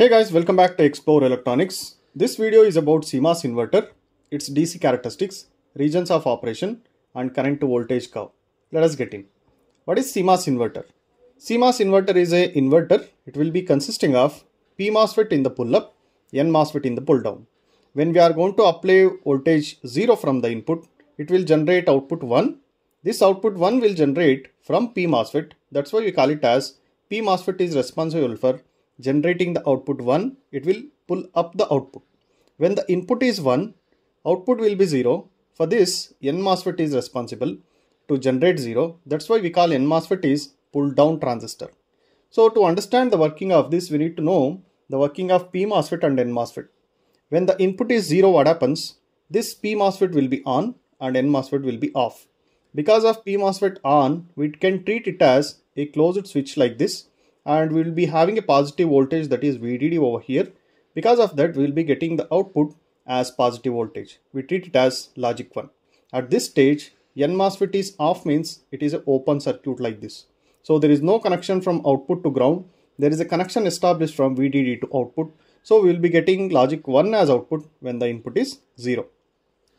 Hey guys, welcome back to Explore Electronics. This video is about CMOS inverter, its DC characteristics, regions of operation and current to voltage curve. Let us get in. What is CMOS inverter? CMOS inverter is a inverter. It will be consisting of P MOSFET in the pull up, N MOSFET in the pull down. When we are going to apply voltage 0 from the input, it will generate output 1. This output 1 will generate from P MOSFET. That's why we call it as P MOSFET is responsible for generating the output 1. It will pull up the output. When the input is 1, output will be 0. For this, N MOSFET is responsible to generate 0. That's why we call N MOSFET is pull down transistor. So to understand the working of this, we need to know the working of P MOSFET and N MOSFET. When the input is 0, what happens? This P MOSFET will be on and N MOSFET will be off. Because of P MOSFET on, we can treat it as a closed switch like this and we will be having a positive voltage that is VDD over here. Because of that, we will be getting the output as positive voltage. We treat it as logic 1. At this stage, N MOSFET is off means it is an open circuit like this. So there is no connection from output to ground. There is a connection established from VDD to output. So we will be getting logic 1 as output when the input is 0.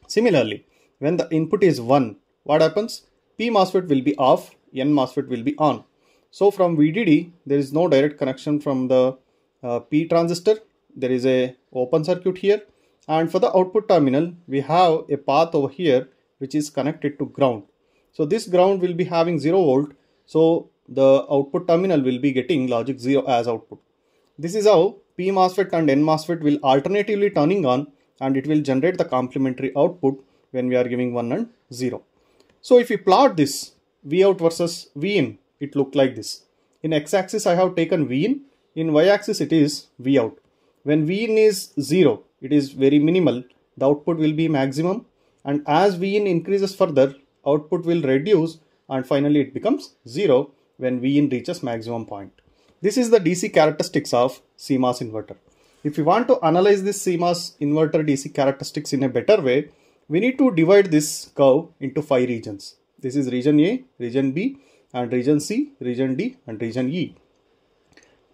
Similarly, when the input is 1, what happens? P MOSFET will be off, N MOSFET will be on. So from VDD, there is no direct connection from the uh, P transistor. There is a open circuit here. And for the output terminal, we have a path over here which is connected to ground. So this ground will be having 0 volt. So the output terminal will be getting logic 0 as output. This is how P MOSFET and N MOSFET will alternatively turning on and it will generate the complementary output when we are giving 1 and 0. So if we plot this V out versus V in, it look like this. In x-axis I have taken V in, in y-axis it is V out. When V in is 0, it is very minimal, the output will be maximum and as V in increases further, output will reduce and finally it becomes 0 when V in reaches maximum point. This is the DC characteristics of CMOS inverter. If we want to analyze this CMOS inverter DC characteristics in a better way, we need to divide this curve into five regions. This is region A, region B, and region C, region D, and region E.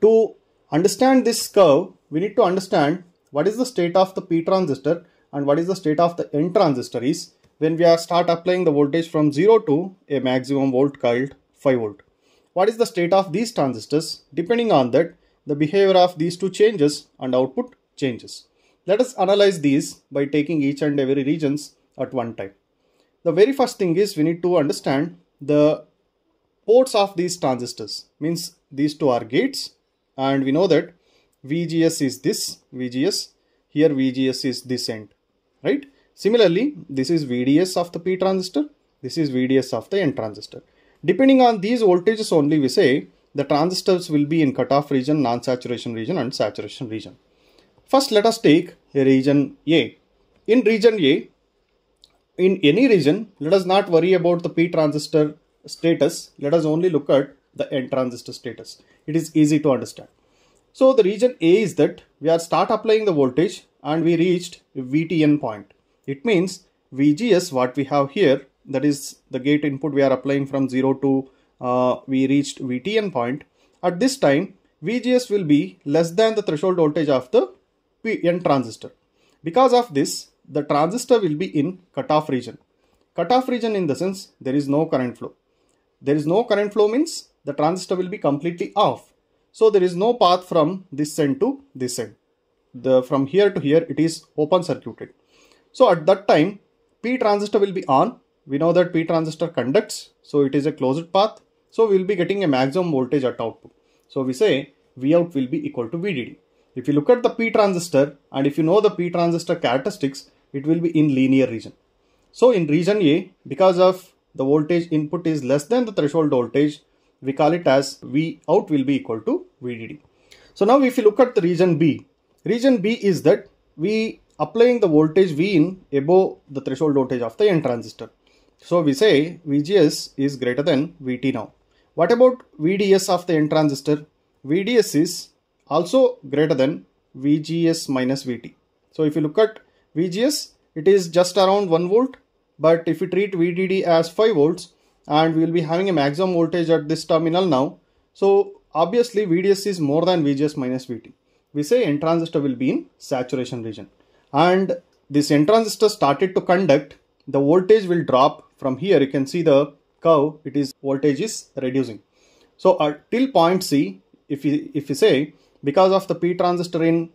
To understand this curve, we need to understand what is the state of the P transistor and what is the state of the N transistor is when we are start applying the voltage from 0 to a maximum volt called 5 volt. What is the state of these transistors? Depending on that, the behavior of these two changes and output changes. Let us analyze these by taking each and every regions at one time. The very first thing is we need to understand the ports of these transistors. Means these two are gates. And we know that VGS is this VGS here VGS is this end. Right? Similarly this is VDS of the P transistor. This is VDS of the N transistor. Depending on these voltages only we say the transistors will be in cutoff region non-saturation region and saturation region. First let us take a region A. In region A in any region let us not worry about the P transistor status, let us only look at the N transistor status. It is easy to understand. So the region A is that we are start applying the voltage and we reached VTN point. It means VGS what we have here that is the gate input we are applying from 0 to uh, we reached VTN point. At this time VGS will be less than the threshold voltage of the N transistor. Because of this the transistor will be in cutoff region. Cutoff region in the sense there is no current flow there is no current flow means the transistor will be completely off. So there is no path from this end to this end. The from here to here it is open circuited. So at that time P transistor will be on. We know that P transistor conducts so it is a closed path. So we will be getting a maximum voltage at output. So we say V out will be equal to VDD. If you look at the P transistor and if you know the P transistor characteristics it will be in linear region. So in region A because of the voltage input is less than the threshold voltage, we call it as V out will be equal to VDD. So now if you look at the region B, region B is that we applying the voltage V in above the threshold voltage of the N transistor. So we say VGS is greater than VT now. What about VDS of the N transistor? VDS is also greater than VGS minus VT. So if you look at VGS, it is just around 1 volt but if we treat VDD as 5 volts and we will be having a maximum voltage at this terminal now so obviously VDS is more than VGS minus VT we say N transistor will be in saturation region. And this N transistor started to conduct, the voltage will drop from here. You can see the curve, it is voltage is reducing. So uh, till point C, if you, if you say because of the P transistor in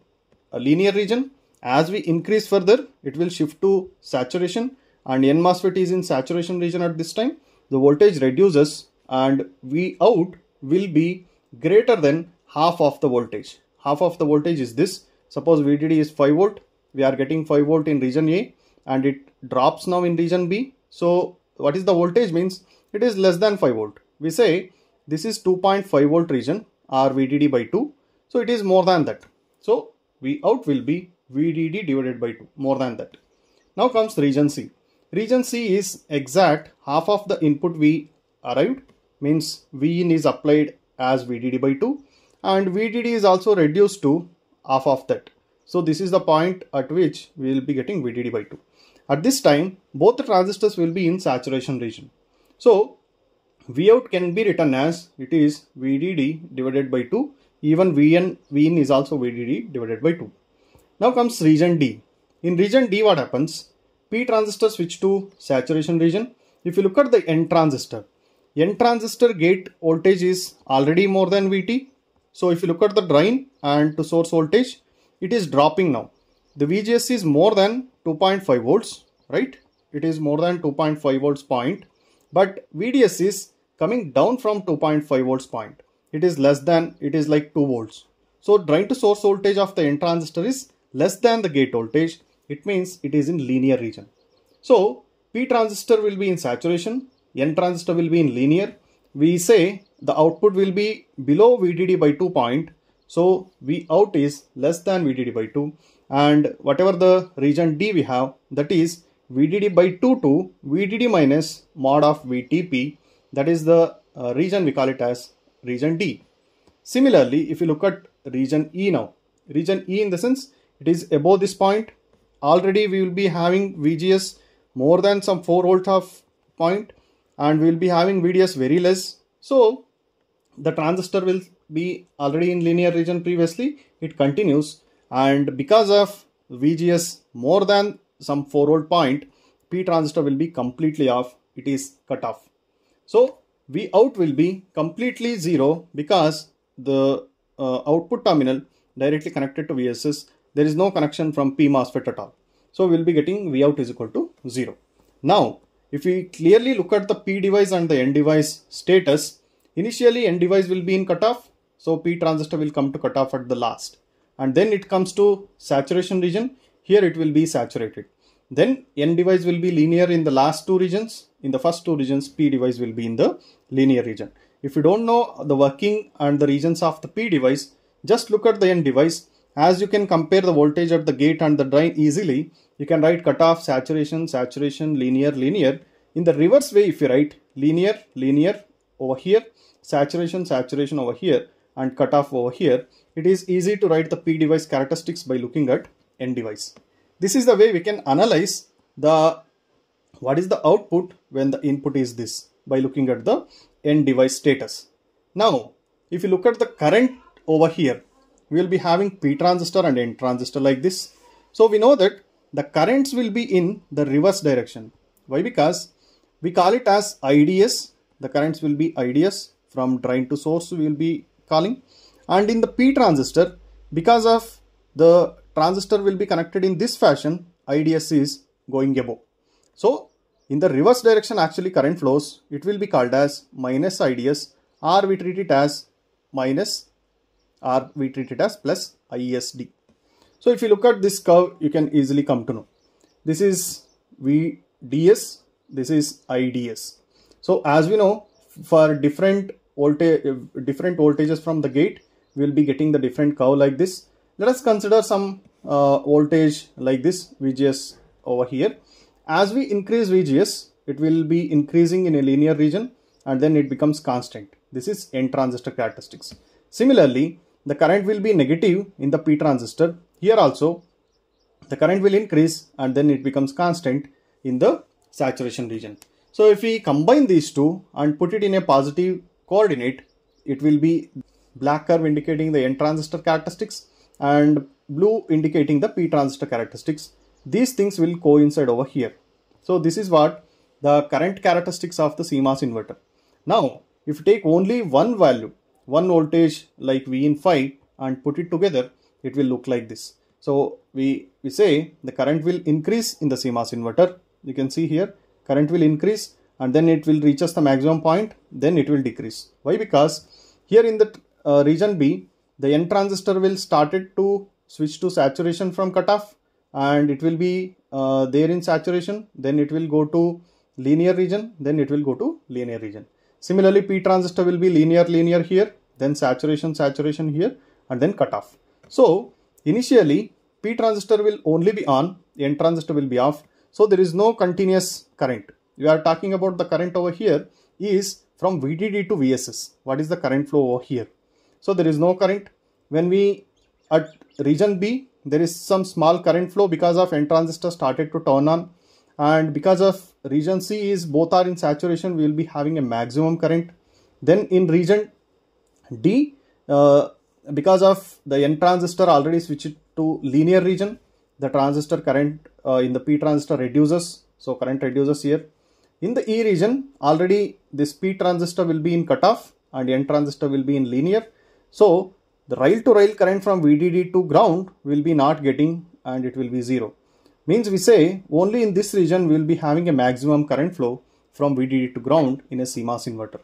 a linear region, as we increase further, it will shift to saturation and N MOSFET is in saturation region at this time. The voltage reduces and V out will be greater than half of the voltage. Half of the voltage is this. Suppose VDD is 5 volt. We are getting 5 volt in region A and it drops now in region B. So what is the voltage means? It is less than 5 volt. We say this is 2.5 volt region or VDD by 2. So it is more than that. So V out will be VDD divided by 2 more than that. Now comes region C. Region C is exact half of the input we arrived means V in is applied as VDD by 2 and VDD is also reduced to half of that. So this is the point at which we will be getting VDD by 2. At this time, both the transistors will be in saturation region. So Vout can be written as it is VDD divided by 2. Even Vn, Vin is also VDD divided by 2. Now comes region D. In region D what happens? P transistor switch to saturation region. If you look at the N transistor, N transistor gate voltage is already more than Vt. So if you look at the drain and to source voltage, it is dropping now. The VGS is more than 2.5 volts, right? It is more than 2.5 volts point, but VDS is coming down from 2.5 volts point. It is less than, it is like 2 volts. So drain to source voltage of the N transistor is less than the gate voltage. It means it is in linear region. So P transistor will be in saturation n transistor will be in linear. We say the output will be below VDD by 2 point. So V out is less than VDD by 2 and whatever the region D we have that is VDD by 2 to VDD minus mod of VTP that is the uh, region we call it as region D. Similarly, if you look at region E now, region E in the sense it is above this point already we will be having VGS more than some 4 volt of point and we will be having VDS very less. So the transistor will be already in linear region previously. It continues and because of VGS more than some 4 volt point, P transistor will be completely off. It is cut off. So V out will be completely zero because the uh, output terminal directly connected to VSS. There is no connection from P MOSFET at all. So we'll be getting V out is equal to zero. Now if we clearly look at the P device and the N device status, initially N device will be in cutoff. So P transistor will come to cutoff at the last. And then it comes to saturation region. Here it will be saturated. Then N device will be linear in the last two regions. In the first two regions, P device will be in the linear region. If you don't know the working and the regions of the P device, just look at the N device. As you can compare the voltage at the gate and the drain easily, you can write cutoff, saturation, saturation, linear, linear. In the reverse way, if you write linear, linear over here, saturation, saturation over here, and cutoff over here, it is easy to write the P device characteristics by looking at N device. This is the way we can analyze the what is the output when the input is this by looking at the N device status. Now, if you look at the current over here, we will be having P transistor and N transistor like this. So we know that the currents will be in the reverse direction. Why? Because we call it as IDS. The currents will be IDS from drain to source we will be calling. And in the P transistor, because of the transistor will be connected in this fashion, IDS is going above. So in the reverse direction actually current flows, it will be called as minus IDS or we treat it as minus or we treat it as plus ISD. So if you look at this curve, you can easily come to know. This is VDS, this is IDS. So as we know, for different voltage, different voltages from the gate, we will be getting the different curve like this. Let us consider some uh, voltage like this, VGS over here. As we increase VGS, it will be increasing in a linear region and then it becomes constant. This is N transistor characteristics. Similarly, the current will be negative in the P transistor. Here also the current will increase and then it becomes constant in the saturation region. So if we combine these two and put it in a positive coordinate, it will be black curve indicating the N transistor characteristics and blue indicating the p transistor characteristics these things will coincide over here so this is what the current characteristics of the CMOS inverter now if you take only one value one voltage like V in 5 and put it together it will look like this. So we we say the current will increase in the CMOS inverter. You can see here current will increase and then it will reach us the maximum point then it will decrease. Why? Because here in the uh, region B the n transistor will started to switch to saturation from cutoff and it will be uh, there in saturation then it will go to linear region then it will go to linear region similarly p transistor will be linear linear here then saturation saturation here and then cutoff so initially p transistor will only be on n transistor will be off so there is no continuous current we are talking about the current over here is from VDD to VSS. What is the current flow over here? So there is no current. When we at region B, there is some small current flow because of N transistor started to turn on and because of region C is both are in saturation, we will be having a maximum current. Then in region D, uh, because of the N transistor already switched to linear region, the transistor current uh, in the P transistor reduces. So current reduces here. In the E region, already this P transistor will be in cutoff and N transistor will be in linear. So the rail to rail current from VDD to ground will be not getting and it will be zero. Means we say only in this region we will be having a maximum current flow from VDD to ground in a CMOS inverter.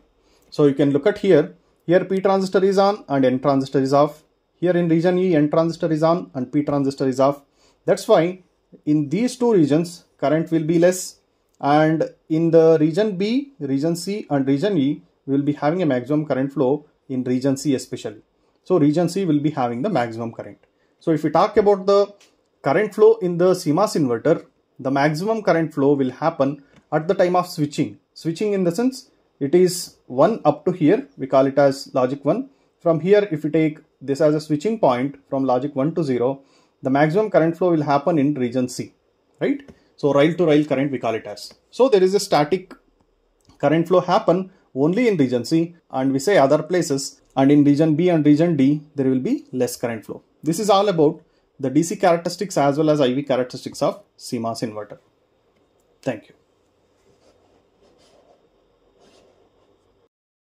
So you can look at here, here P transistor is on and N transistor is off. Here in region E, N transistor is on and P transistor is off. That's why in these two regions, current will be less and in the region B, region C and region E, we will be having a maximum current flow in region C especially. So region C will be having the maximum current. So if we talk about the current flow in the CMOS inverter, the maximum current flow will happen at the time of switching. Switching in the sense it is 1 up to here, we call it as logic 1. From here if we take this as a switching point from logic 1 to 0, the maximum current flow will happen in region C, right? So rail to rail current we call it as. So there is a static current flow happen only in region C and we say other places and in region B and region D there will be less current flow. This is all about the DC characteristics as well as IV characteristics of CMOS inverter. Thank you.